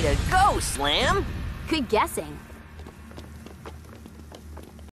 Way to go, Slam! Good guessing.